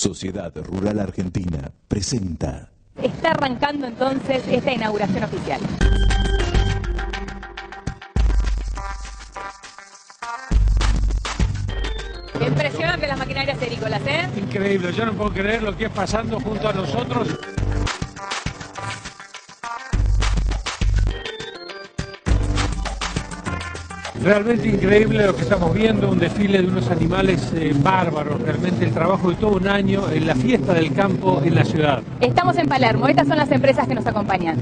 Sociedad Rural Argentina presenta. Está arrancando entonces esta inauguración oficial. Impresionante las maquinarias agrícolas, ¿eh? Increíble, yo no puedo creer lo que es pasando junto a nosotros. Realmente increíble lo que estamos viendo, un desfile de unos animales eh, bárbaros, realmente el trabajo de todo un año en la fiesta del campo en la ciudad. Estamos en Palermo, estas son las empresas que nos acompañan.